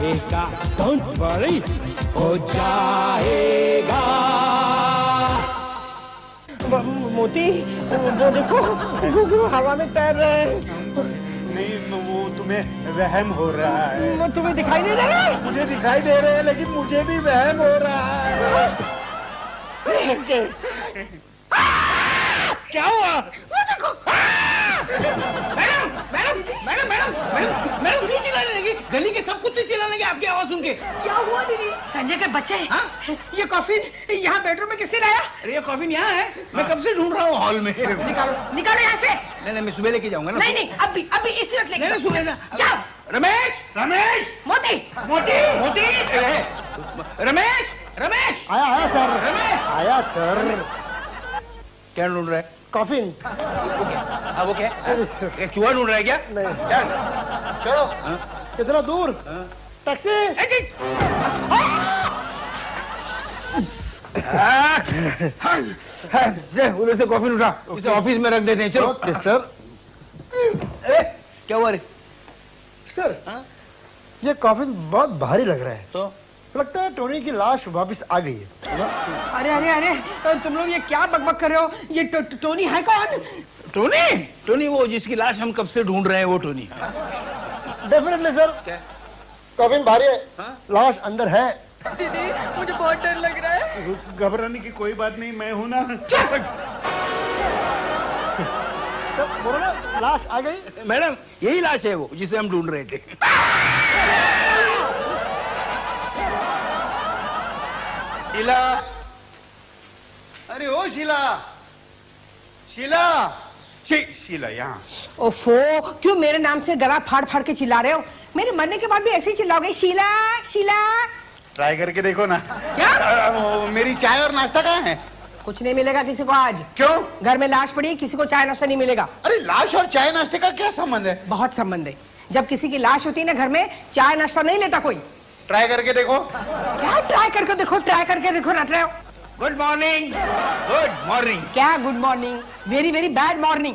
का don't worry हो जाएगा। मोती वो देखो घुघरू हवा में तैर रहे हैं। नहीं वो तुम्हें वहम हो रहा है। वो तुम्हें दिखाई नहीं दे रहा मुझे दिखाई दे रहे हैं लेकिन मुझे भी वहम हो रहा है। है क्या हुआ? वो देखो। Madam madam madam madam madam madam गली के सब कुत्ते चिल्लाने लगे आपकी आवाज़ सुन के। क्या हुआ दीदी? संजय के बच्चे। हाँ? ये कॉफिन यहाँ बेडरूम में किसने लाया? अरे ये कॉफिन यहाँ है। मैं कब से ढूंढ रहा हूँ हॉल में? निकालो निकालो यहाँ से। नहीं नहीं मैं सुबह लेके जाऊँगा ना। नहीं नहीं अभी अभी इसी वक्त लेके लेना जाओ। रमेश! रमेश! मोती। मोती मोती! रमेश! रमेश! आया आया सर। रमेश! आया सर। क्या ढूंढ रहा है? कॉफिन हाँ वो क्या? एक चूहा ढूंढ रहा है क्या? नहीं। चलो। कितना दूर? टैक्सी उधर से कॉफ़ी उठा। इसे ऑफ़िस में रख देते हैं चलो। ओके सर ए, क्या हुआ रे? सर ये कॉफिन बहुत भारी लग रहा है। तो? लगता है टोनी की लाश वापस आ गई है। अरे अरे अरे तो तुम लोग ये क्या बकबक कर रहे हो? ये टो, टो, टोनी है कौन? टोनी टोनी वो जिसकी लाश हम कब से ढूंढ रहे हैं वो टोनी डेफिनेटली सर कॉफिन भारी है लाश अंदर है दीदी मुझे बहुत डर लग रहा है। घबराने की कोई बात नहीं मैं हूँ ना। बोलो ना लाश आ गई। मैडम यही लाश है वो जिसे हम ढूंढ रहे थे। शीला। अरे ओ शीला। शीला। शी, शीला यहाँ ओफो क्यों मेरे नाम से गला फाड़ फाड़ के चिल्ला रहे हो? मेरे मरने के बाद भी ऐसे ही चिल्लाओगे? शीला शीला। ट्राई करके देखो ना। क्या? वो, मेरी चाय और नाश्ता कहाँ है? कुछ नहीं मिलेगा किसी को आज। क्यों? घर में लाश पड़ी किसी को चाय नाश्ता नहीं मिलेगा। अरे लाश और चाय नाश्ते का क्या संबंध है? बहुत संबंध है। जब किसी की लाश होती है ना घर में चाय नाश्ता नहीं लेता कोई। ट्राई करके देखो। क्या ट्राई करके देखो ट्राई करके देखो नट रहे हो? गुड मॉर्निंग गुड मॉर्निंग क्या good morning very very bad morning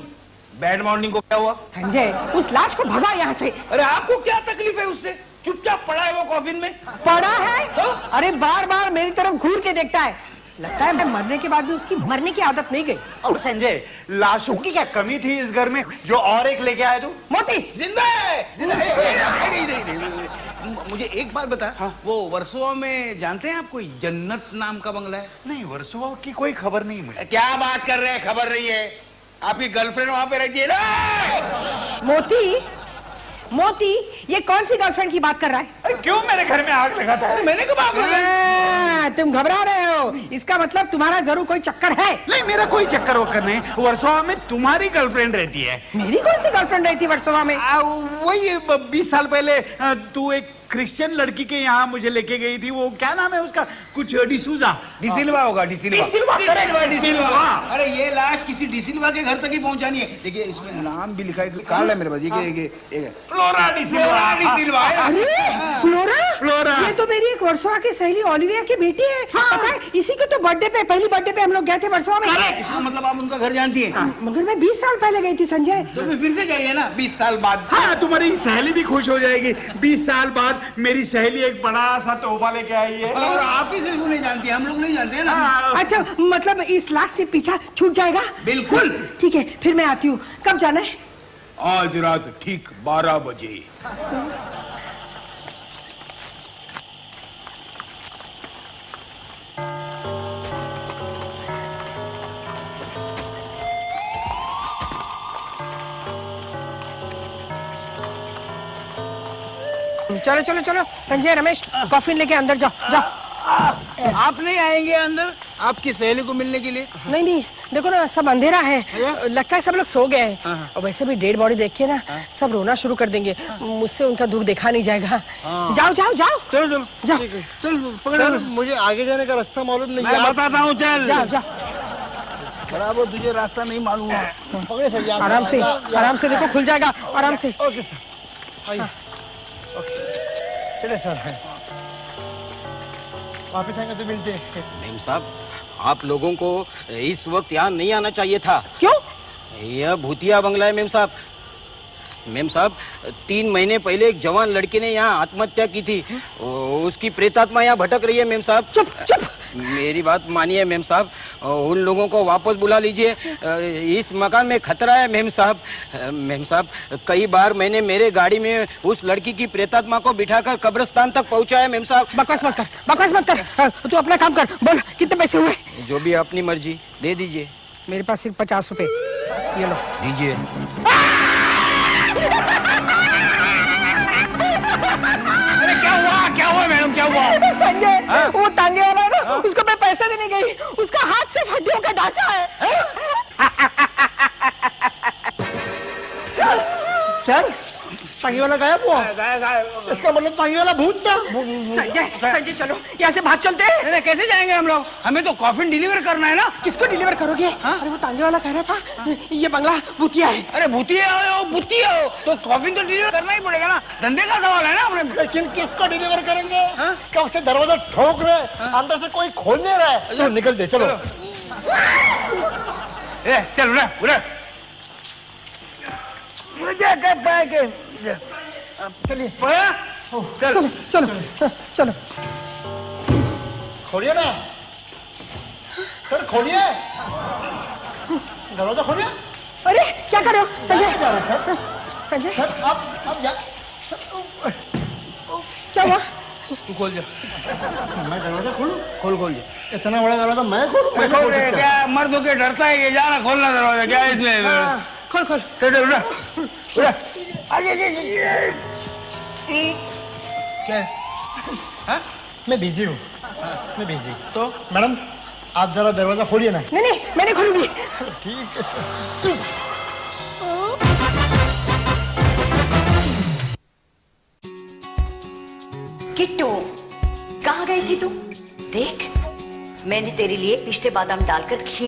bad morning को क्या हुआ? संजय उस लाश को भगा यहाँ से। अरे आपको क्या तकलीफ़ है उससे? चुपचाप पड़ा है वो कॉफिन में। पड़ा है? तो? अरे बार बार मेरी तरफ़ घूर के देखता है। लगता है मैं मरने के बाद भी उसकी मरने की आदत नहीं गई। और संजय लाशों की क्या कमी थी इस घर में? जो और एक लेके आए तू? मोती! ज़िंदा है! ज़िंदा है! मुझे एक बात बता। वो वर्सोवा में जानते हैं आप कोई जन्नत नाम का बंगला है? नहीं वर्सोवा की कोई खबर नहीं मुझे। क्या बात कर रहे हैं? खबर नहीं है। आपकी गर्लफ्रेंड वहाँ पे रहती है ना? मोती मोती ये कौन सी गर्लफ्रेंड की बात कर रहा है? क्यों मेरे घर में आग लगाता है मैंने कब आग लगाई? तुम घबरा रहे हो। इसका मतलब तुम्हारा ज़रूर कोई चक्कर है। नहीं मेरा कोई चक्कर वक्कर नहीं। वर्सोवा में तुम्हारी गर्लफ्रेंड रहती है। मेरी कौन सी गर्लफ्रेंड रहती है वर्सोवा में? वही बीस साल पहले तू एक क्रिश्चियन लड़की के यहाँ मुझे लेके गई थी वो क्या नाम है उसका? कुछ डिसूजा डिसिल्वा होगा डिसिल्वा डिसिल्वा, डिसिल्वा डिसिल्वा हाँ। अरे ये लाश किसी डिसिल्वा के घर तक ही पहुंचानी है। देखिए इसमें नाम भी लिखा है कार्ड है मेरे पास। ये ये ये। फ्लोरा फ्लोरा डिसिल्वा अरे फ्लोरा? फ्लोरा। ये तो मेरी एक वर्सोवा की सहेली ओलिविया की बेटी है। पता है इसी के तो बर्थडे पे पहली बर्थडे पे हम लोग गए थे वर्सोवा में। इसका मतलब आप उनका घर जानती है? मगर मैं 20 साल पहले गई थी संजय। तो फिर फिर से जाइए ना बीस साल बाद। हाँ तुम्हारी सहेली भी खुश हो जाएगी। बीस साल बाद मेरी सहेली एक बड़ा सा तोहफा लेके आई है। और आप ही सिर्फ़ नहीं जानती हैं, हम लोग नहीं जानते हैं ना। हाँ, अच्छा मतलब इस लाश से पीछा छूट जाएगा? बिल्कुल। ठीक है फिर मैं आती हूँ। कब जाना है? आज रात ठीक बारह बजे। चलो चलो चलो। संजय रमेश कॉफ़ी लेके अंदर जाओ जाओ। आप नहीं आएँगे अंदर? आपकी सहेली को मिलने के लिए? नहीं नहीं देखो ना सब अंधेरा है। लगता है सब लोग सो गए हैं। और वैसे भी डेड बॉडी देख के ना सब रोना शुरू कर देंगे। मुझसे उनका दुख देखा नहीं जाएगा। जाओ जाओ जाओ। चलो चलो। जाओ। चलो पकड़। लो। मुझे आगे जाने का रास्ता मालूम नहीं मैं बताता हूँ चल। जाओ जाओ। बराबर तुझे रास्ता नहीं मालूम। है पकड़े सर आराम से आराम से देखो खुल जाएगा। आराम से। Okay sir. चले सर वापस आएँगे तो मिलते हैं। मेम साहब आप लोगों को इस वक्त यहाँ नहीं आना चाहिए था। क्यों? यह भूतिया बंगला है मेम साहब। मेम साहब तीन महीने पहले एक जवान लड़के ने यहाँ आत्महत्या की थी। उसकी प्रेतात्मा यहाँ भटक रही है मेम साहब। चुप चुप। मेरी बात मानिए मेम साहब उन लोगों को वापस बुला लीजिए। इस मकान में खतरा है मेम साहब। मेम साहब कई बार मैंने मेरे गाड़ी में उस लड़की की प्रेतात्मा को बिठाकर कब्रिस्तान तक पहुँचाया मेम साहब। बकवास मत कर बकवास मत कर। तू अपना काम कर बोल कितने पैसे हुए? जो भी अपनी मर्ज़ी दे दीजिए। मेरे पास सिर्फ़ पचास रुपए। ये लो। दीजिए। अरे क्या हुआ? क्या हुआ मैडम? क्या हुआ? संजय वो तांगे वाला है ना उसको मैं पैसे देने गई। उसका हाथ सिर्फ़ हड्डियों का ढांचा है। सर तांगी वाला गायब हुआ? इसका मतलब तांगी वाला भूत था? संजय संजय चलो। यहाँ से भाग चलते। हैं कैसे जाएँगे हम लोग? हमें तो कॉफिन डिलीवर करना है ना। किसको डिलीवर करोगे? अरे वो तांगे वाला कह रहा था। ये बंगला भूतिया है। अरे भूतिया हो बुतिया हो। तो कॉफिन तो डिलीवर करना ही पड़ेगा ना। धंधे का सवाल है ना अपने लेकिन किसको डिलीवर करेंगे? क्या उसे दरवाज़ा ठोक रहे? अंदर से कोई खोल नहीं रहा है। चलो निकल दे चलो। ए चल उड़ा उड़ा। मुझे के पाए के चलिए। चलो। चलो चलो खोलिए ना। सर खोलिए। दरवाज़ा खोलिए। अरे क्या कर रहे हो? जा संजय। रहे सर? संजय। सर आप आप जा। क्या हुआ? तू खोल जा। मैं दरवाज़ा खोलूं? खोल खोल जा। इतना बड़ा दरवाज़ा मैं खोलूं? मैं खोल क्या? मर्द होके डरता है कि जाना खोलना दरवाज़ा क्या इसमें? हाँ, खोल खोल। चल चल उड़ा। उड़ा। आगे आगे आगे। क्या हाँ? मैं बिज़ी हूँ। मैं बिज़ी तो? मैडम आप जरा दरवाज़ा खोलिए ना। नहीं नहीं मैं नहीं खोलूँगी। ठीक है। किट्टू कहाँ गई थी तू? देख मैंने तेरे लिए पिछले बादाम डालकर खीर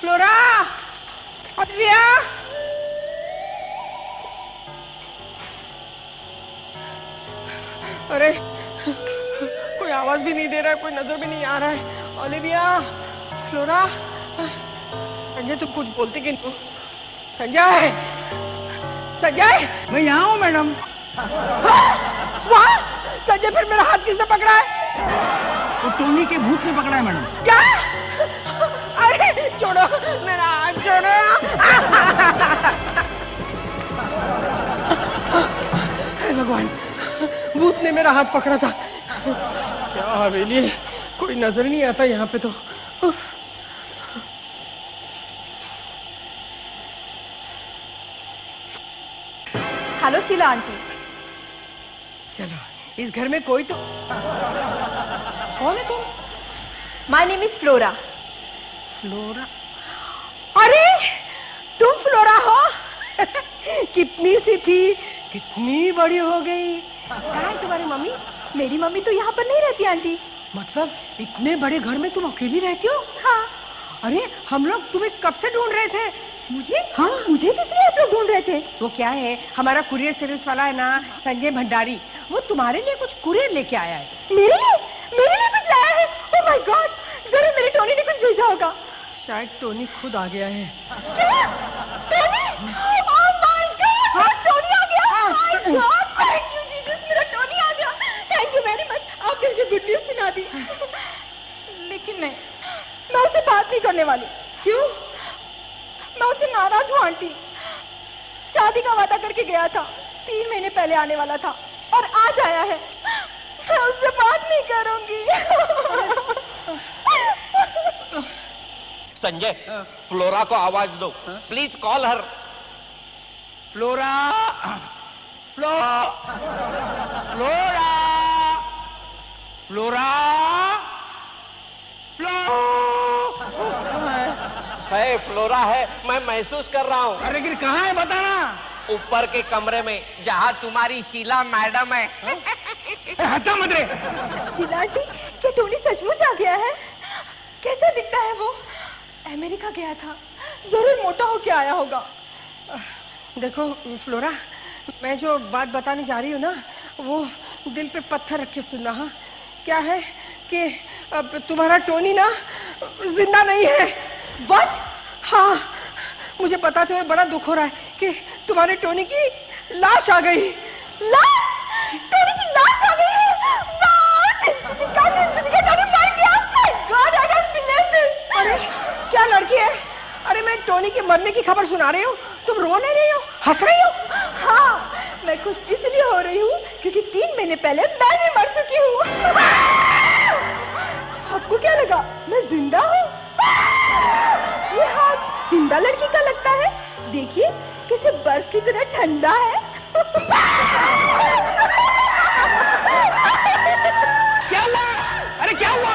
फ्लोरा ओलिविया अरे कोई आवाज़ भी नहीं दे रहा है कोई नज़र भी नहीं आ रहा है। ओलिविया फ्लोरा संजय तुम कुछ बोलते कि नहीं संजय संजय! मैं यहाँ हूँ मैडम। वाह? संजय फिर मेरा हाथ किसने पकड़ा है? वो टोनी के भूत ने पकड़ा है मैडम। क्या? छोड़ो मेरा हाथ छोड़ो। भगवान भूत ने मेरा हाथ पकड़ा था। क्या हवेली कोई नज़र नहीं आता यहाँ पे तो। Hello Sheela aunty. चलो इस घर में कोई तो कौन है तुम? My name is Flora Flora? अरे तुम फ्लोरा हो? कितनी सी थी? कितनी बड़ी हो गई? कहाँ है तुम्हारी मम्मी? मेरी मम्मी तो यहाँ पर नहीं रहती आंटी। मतलब इतने बड़े घर में तुम अकेली रहती हो? हाँ। अरे हम लोग तुम्हें कब से ढूंढ रहे थे? मुझे? हाँ। मुझे किस लिए आप लोग ढूंढ रहे थे? वो क्या है हमारा कुरियर सर्विस वाला है ना संजय भंडारी वो तुम्हारे लिए कुछ कुरियर लेके आया है। मेरे लिए? मेरे लिए कुछ लाया है? ओह माय गॉड ज़रूर मेरे टोनी ने कुछ भेजा होगा। शायद टोनी खुद आ गया है। गॉड मुझे गुड न्यूज़ सुना दी। लेकिन नहीं मैं उससे बात नहीं करने वाली। क्यों? मैं उससे नाराज़ हूँ आंटी। शादी का वादा करके गया था। तीन महीने पहले आने वाला था। और आज आया है। मैं उससे बात नहीं करूँगी। संजय फ्लोरा को आवाज़ दो। Please call her. Flora Flo Flora Flora Flo. है फ्लोरा है मैं महसूस कर रहा हूँ। अरे कहाँ है बताना। ऊपर के कमरे में जहाँ तुम्हारी शीला मैडम है। हंसा मत रे। शिलाटी क्या टोनी सचमुच आ गया है? कैसा दिखता है वो? अमेरिका गया था। ज़रूर मोटा होके आया होगा। देखो फ्लोरा मैं जो बात बताने जा रही हूँ ना वो दिल पे पत्थर रख के सुनना हाँ? क्या है कि अब तुम्हारा टोनी ना ज़िंदा नहीं है? बट हाँ मुझे पता तो है बड़ा दुख हो रहा है कि तुम्हारे टोनी की लाश आ गई। लाश? टोनी की लाश आ गई है? तुझे क्या तुझे क्या टोनी मर गया। God, I can't believe this. अरे क्या लड़की है? अरे मैं टोनी के मरने की खबर सुना रही हूँ। तुम रो नहीं रही हो? हंस रही हो? हाँ मैं खुश इसलिए हो रही हूँ क्योंकि तीन महीने पहले मैं भी मर चुकी हूँ। आपको क्या लगा मैं ज़िंदा हूँ? ये हाथ ज़िंदा लड़की का लगता है? देखिए कैसे बर्फ़ की तरह ठंडा है। क्या हुआ? अरे क्या हुआ?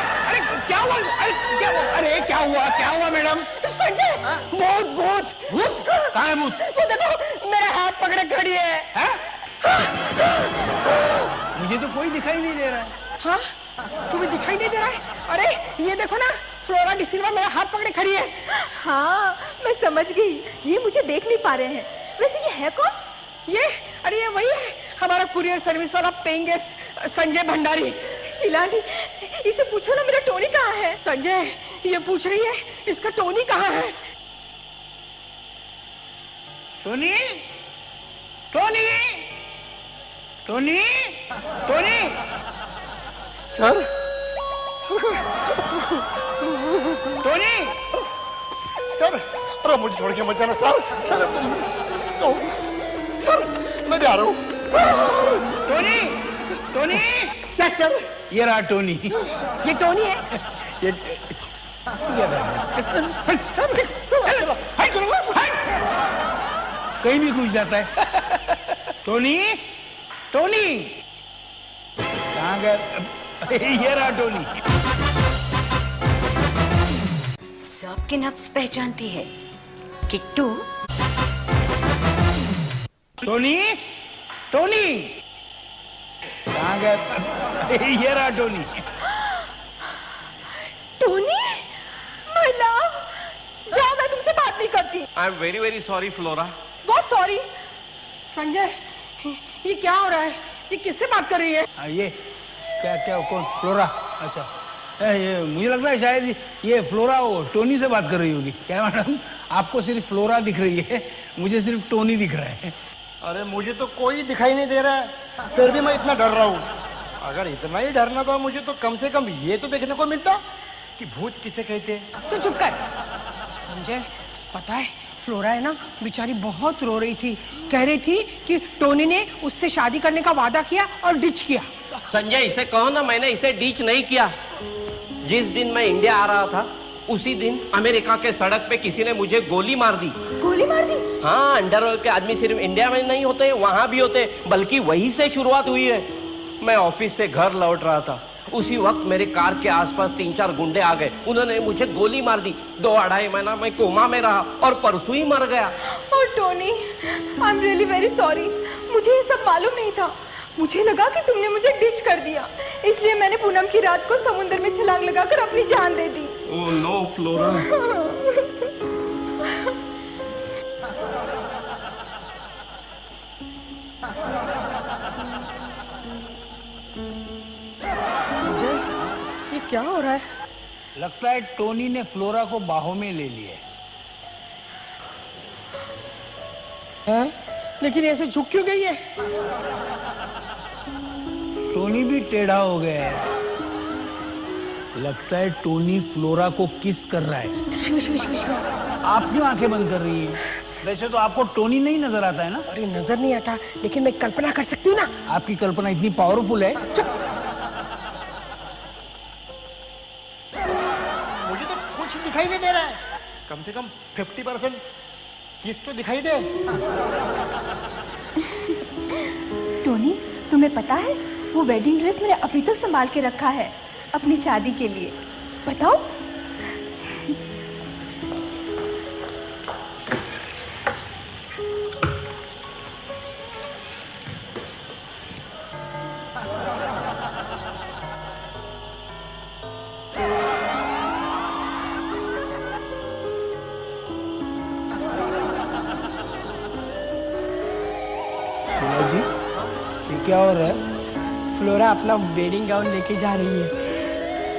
हुआ अरे क्या हुआ? अरे क्या हुआ? क्या हुआ मैडम? संजय! बहुत बहुत भूत! कहाँ है भूत? वो देखो मेरा हाथ पकड़े खड़ी है। हैं? मुझे तो कोई दिखाई नहीं दे रहा है। हाँ? तुम्हें दिखाई नहीं दे रहा है? अरे ये देखो ना फ्लोरा डिसिल्वा मेरा हाथ पकड़े खड़ी है। हाँ मैं समझ गई। ये मुझे देख नहीं पा रहे हैं। वैसे ये है कौन? ये अरे ये वही है हमारा कुरियर सर्विस वाला पेइंग गेस्ट संजय भंडारी। शिलानी इसे पूछो ना मेरा टोनी कहाँ है? संजय ये पूछ रही है इसका टोनी कहाँ है? Tony? Tony? Tony? Tony? Sir? Tony? Sir अरे मुझे छोड़ के मत जाना सर सर। सर मैं आ रहा हूँ। टोनी? टोनी? क्या सर ये रहा टोनी। ये टोनी है? ये कहीं भी घुस जाता है। Tony Tony. कहाँ गया? ये रहा टोनी। सबके नब्स पहचानती है। किट्टू। Tony Tony. कहाँ गया ये रहा टोनी। टोनी? माय लव जाओ मैं तुमसे बात नहीं करती। I am very very sorry Flora बहुत सॉरी संजय ये क्या हो रहा है? ये किससे बात कर रही है? आ, ये क्या क्या कौन? फ्लोरा अच्छा। ये मुझे लगता है शायद ये फ्लोरा वो टोनी से बात कर रही होगी। क्या मैडम? आपको सिर्फ़ फ्लोरा दिख रही है मुझे सिर्फ़ टोनी दिख रहा है। अरे मुझे तो कोई दिखाई नहीं दे रहा है। फिर भी मैं इतना डर रहा हूँ। अगर इतना ही डरना था मुझे तो कम से कम ये तो देखने को मिलता कि भूत किसे कहते हैं। तो चुप कर। संजय पता है फ्लोरा है ना बेचारी बहुत रो रही थी। कह रही थी कि टोनी ने उससे शादी करने का वादा किया और डिच किया। संजय इसे कहो ना मैंने इसे डिच नहीं किया। जिस दिन मैं इंडिया आ रहा था उसी दिन अमेरिका के सड़क पे किसी ने मुझे गोली मार दी। गोली मार दी? हाँ अंडरवर्ल्ड के आदमी सिर्फ़ इंडिया में नहीं होते वहाँ भी होते बल्कि वहीं से शुरुआत हुई है। मैं ऑफ़िस से घर लौट रहा था। उसी वक्त मेरे कार के आसपास तीन चार गुंडे आ गए। उन्होंने मुझे गोली मार दी। दो अढ़ाई महीना मैं कोमा में रहा और परसों ही मर गया। और Tony I am really very sorry मुझे ये सब मालूम नहीं था। मुझे लगा कि तुमने मुझे डिच कर दिया। इसलिए मैंने पूनम की रात को समुद्र में छलांग लगाकर अपनी जान दे दी। ओह नो फ्लोरा संजय ये क्या हो रहा है? लगता है टोनी ने फ्लोरा को बाहों में ले लिया है? लेकिन ऐसे झुक क्यों गई है? टोनी भी टेढ़ा हो गया है। लगता है टोनी फ्लोरा को किस कर रहा है। शिव शिव शिव शिव। आप क्यों आँखें बंद कर रही हैं? वैसे तो आपको टोनी नहीं नज़र आता है ना? अरे नज़र नहीं आता लेकिन मैं कल्पना कर सकती हूँ ना। आपकी कल्पना इतनी पावरफुल है। मुझे तो कुछ दिखाई नहीं दे रहा है। कम से कम फिफ्टी परसेंट किस तो दिखाई दे। टोनी तुम्हें पता है वो वेडिंग ड्रेस मैंने अभी तक संभाल के रखा है। अपनी शादी के लिए। बताओ। क्या हो रहा है? फ्लोरा अपना वेडिंग गाउन लेके जा रही है।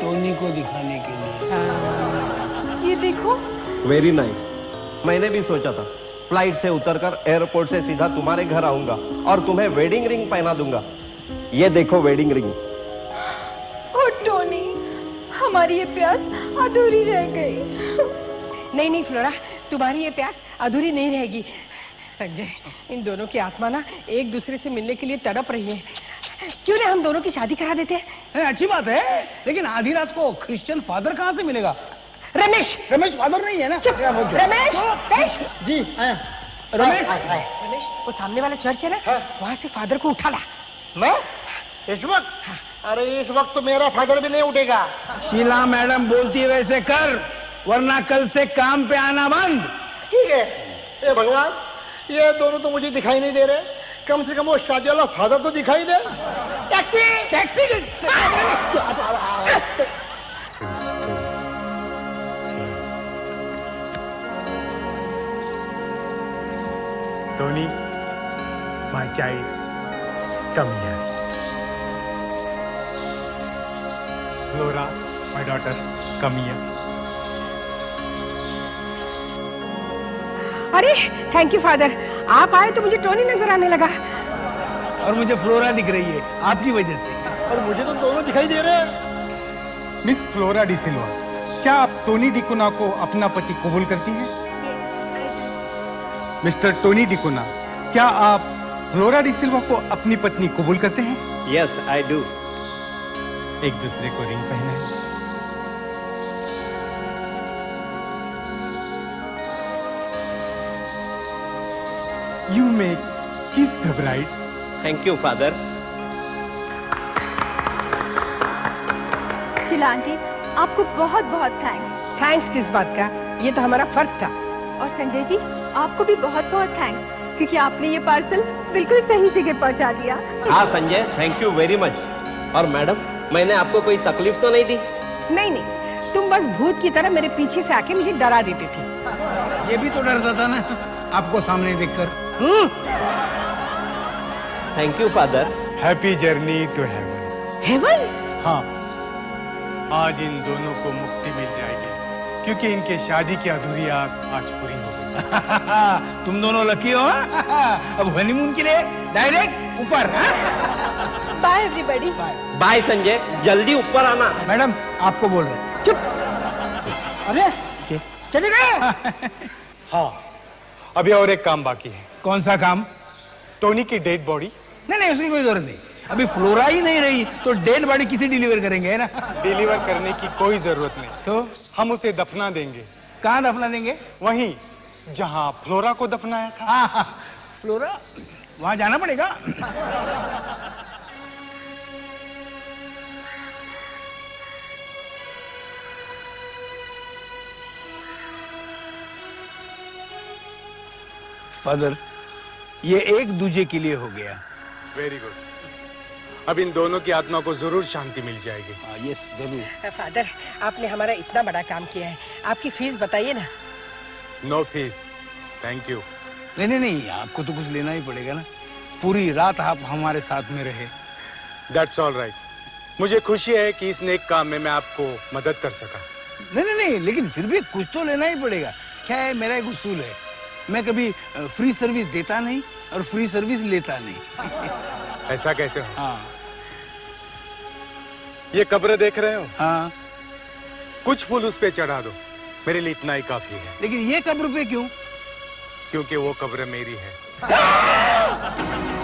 टोनी को दिखाने के लिए। ये देखो। वेरी नाइस मैंने भी सोचा था फ़्लाइट से उतरकर एयरपोर्ट से सीधा तुम्हारे घर आऊँगा और तुम्हें वेडिंग रिंग पहना दूँगा। ये देखो वेडिंग रिंग ओ टोनी हमारी ये प्यास अधूरी रह गई। नहीं नहीं फ्लोरा तुम्हारी ये प्यास अधूरी नहीं रहेगी। संजय इन दोनों की आत्मा ना एक दूसरे से मिलने के लिए तड़प रही है। क्यों ना हम दोनों की शादी करा देते हैं? अच्छी बात है लेकिन आधी रात को क्रिश्चियन फादर कहाँ से मिलेगा? रमेश। रमेश फादर नहीं है ना? हो? रमेश रमेश। जी आया। रमेश। रमेश वो सामने वाला चर्च है ना? वहाँ से फादर को उठा ला। मैं? इस वक्त? अरे इस वक्त तो मेरा फादर भी नहीं उठेगा। शीला मैडम बोलती है वैसे कर वरना कल से काम पे आना बंद। ठीक है। ए भगवान ये दोनों तो मुझे दिखाई नहीं दे रहे। कम से कम वो शादी वाला फादर तो दिखाई दे। Taxi taxi Tony my child come here Flora my daughter come here अरे थैंक यू फादर आप आए तो मुझे टोनी नज़र आने लगा। और मुझे फ्लोरा दिख रही है आपकी वजह से। और मुझे तो दोनों दिखाई दे रहे हैं। मिस फ्लोरा डी सिल्वा क्या आप टोनी डिकुना को अपना पति कबूल करती हैं? मिस्टर टोनी डिकुना क्या आप फ्लोरा डी सिल्वा को अपनी पत्नी कबूल करते हैं? यस आई डू एक दूसरे को रिंग पहने। You may kiss the bride? Thank you father Sheela aunty आपको बहुत बहुत थैंक्स थैंक्स किस बात का? ये तो हमारा फ़र्ज़ था। और संजय जी आपको भी बहुत बहुत थैंक्स क्योंकि आपने ये पार्सल बिल्कुल सही जगह पहुँचा दिया। हाँ Sanjay thank you very much और मैडम मैंने आपको कोई तकलीफ़ तो नहीं दी? नहीं नहीं तुम बस भूत की तरह मेरे पीछे से आके मुझे डरा देती थी। ये भी तो डरता था ना आपको सामने देखकर। Thank you father happy journey to heaven heaven हाँ. आज इन दोनों को मुक्ति मिल जाएगी क्योंकि इनके शादी की अधूरी आस आज पूरी हो गई। तुम दोनों लकी हो हाँ? अब हनीमून के लिए डायरेक्ट ऊपर हाँ? Bye everybody bye Sanjay. जल्दी ऊपर आना. मैडम आपको बोल रहे चुप. अरे चले गए। हाँ. अभी और एक काम बाकी है। कौन सा काम? टोनी की डेड बॉडी। नहीं नहीं उसकी कोई ज़रूरत नहीं। अभी फ्लोरा ही नहीं रही तो डेड बॉडी किसी डिलीवर करेंगे है ना? डिलीवर करने की कोई ज़रूरत नहीं। तो? हम उसे दफना देंगे। कहाँ दफना देंगे? वहीं जहाँ फ्लोरा को दफनाया था। हाँ हाँ फ्लोरा वहाँ जाना पड़ेगा। फादर ये एक दूजे के लिए हो गया। वेरी गुड अब इन दोनों की आत्मा को ज़रूर शांति मिल जाएगी। हाँ, यस ज़रूर। फादर आपने हमारा इतना बड़ा काम किया है। आपकी फ़ीस बताइए ना। नो फ़ीस थैंक यू नहीं नहीं नहीं आपको तो कुछ लेना ही पड़ेगा ना। पूरी रात आप हमारे साथ में रहे। दैट्स ऑल राइट मुझे खुशी है कि इस नेक काम में मैं आपको मदद कर सका। नहीं नहीं नहीं लेकिन फिर भी कुछ तो लेना ही पड़ेगा। क्या है मेरा एक उसूल है। मैं कभी फ्री सर्विस देता नहीं और फ्री सर्विस लेता नहीं। ऐसा कहते हो? हाँ। ये कब्र देख रहे हो? हाँ। कुछ फूल उस पे चढ़ा दो। मेरे लिए इतना ही काफ़ी है। लेकिन ये कब्र पे क्यों? क्योंकि वो कब्र मेरी है।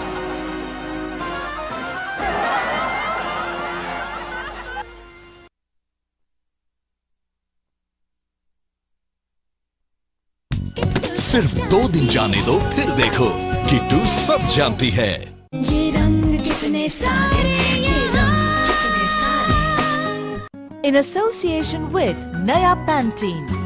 सिर्फ़ दो दिन जाने दो फिर देखो किट्टू सब जानती है ये रंग कितने सारे ये रंग कितने सारे in association with Naya Pantene.